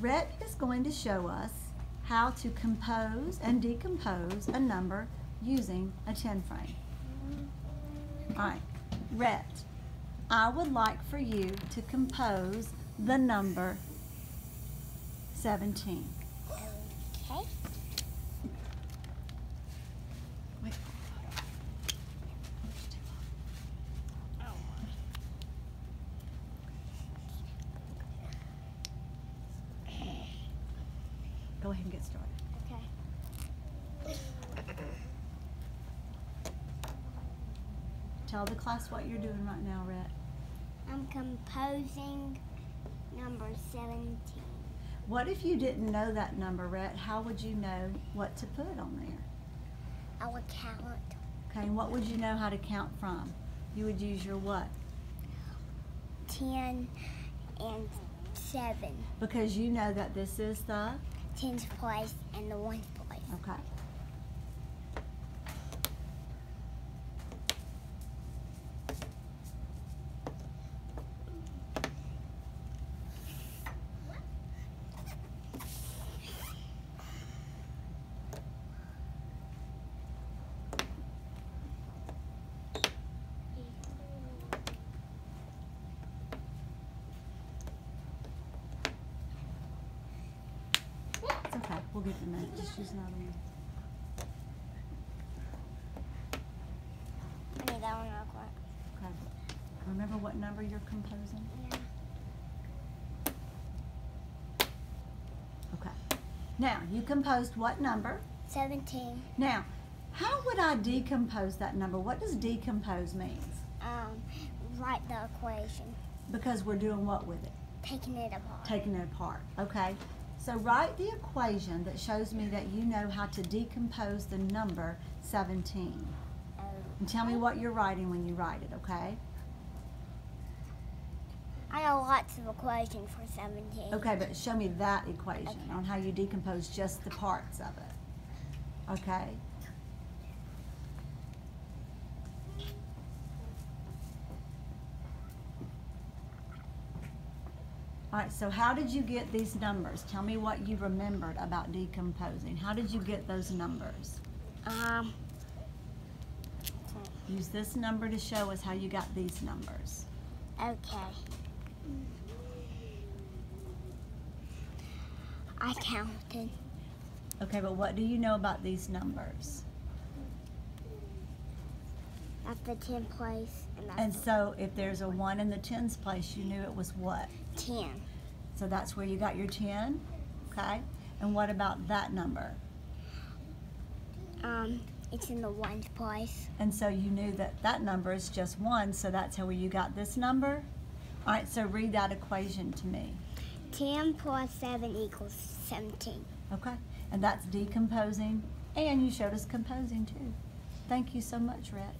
Rhett is going to show us how to compose and decompose a number using a 10 frame. All right, Rhett, I would like for you to compose the number 17. Okay. Go ahead and get started. Okay. Tell the class what you're doing right now, Rhett. I'm composing number 17. What if you didn't know that number, Rhett? How would you know what to put on there? I would count Okay, and what would you know how to count from? You would use your what? 10 and 7. Because you know that this is the, 10's place and the 1's place. okay. It's okay, we'll get the just use another one. I need that one real quick. Okay. Remember what number you're composing? Yeah. Okay. Now, you composed what number? 17. Now, how would I decompose that number? What does decompose means? Um, write the equation. Because we're doing what with it? Taking it apart. Taking it apart, okay? So write the equation that shows me that you know how to decompose the number 17. And tell me what you're writing when you write it, okay? I know lots of equations for 17. Okay, but show me that equation Okay. on how you decompose just the parts of it. Okay? All right, so how did you get these numbers? Tell me what you remembered about decomposing. How did you get those numbers? Um, Use this number to show us how you got these numbers. okay. I counted. Okay, but what do you know about these numbers? At the 10 place and And so if there's a one in the tens place, you knew it was what? 10. So that's where you got your 10, okay? And what about that number? Um, it's in the 1's place. And so you knew that that number is just one, so that's how you got this number? All right, so read that equation to me, 10 plus 7 equals 17. okay? And that's decomposing, and you showed us composing too. Thank you so much, Rhett.